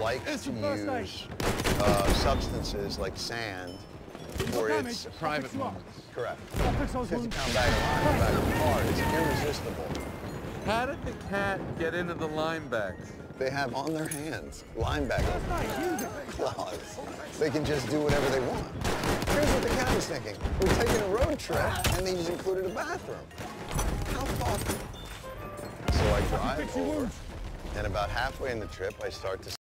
likes to use uh, substances like sand for its Private moments. correct. 50 pound bag of lime back of the car is irresistible. How did the cat get into the lime bags? They have on their hands lime claws. They can just do whatever they want. Here's what the cat was thinking. We're taking a road trip, and they just included a bathroom. How thoughtful. So I drive over, and about halfway in the trip, I start to